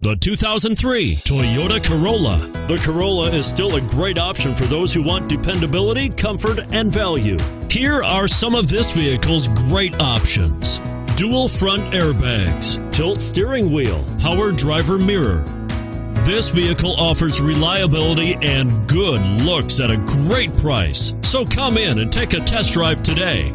The 2003 Toyota Corolla. The Corolla is still a great option for those who want dependability, comfort, and value. Here are some of this vehicle's great options. Dual front airbags, tilt steering wheel, power driver mirror. This vehicle offers reliability and good looks at a great price. So come in and take a test drive today.